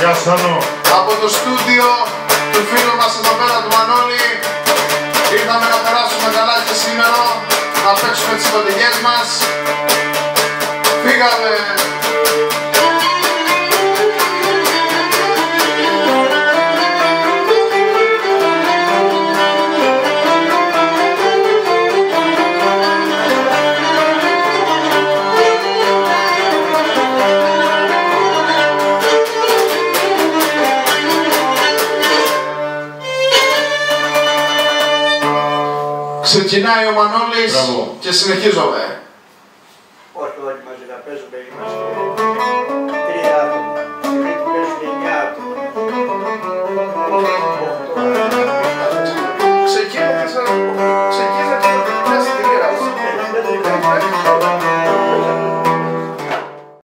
Γεια σου Ανώ. Από το στούντιο του φίλου μας εδώ πέρα του Μανώλη ήρθαμε να περάσουμε καλά και σήμερα να παίξουμε τις κοντιγές μας. Φύγαμε Ξεκινάει ο Μανώλης Μπράβο. και συνεχίζομαι. Όσο όχι μαζί παίζουμε είμαστε.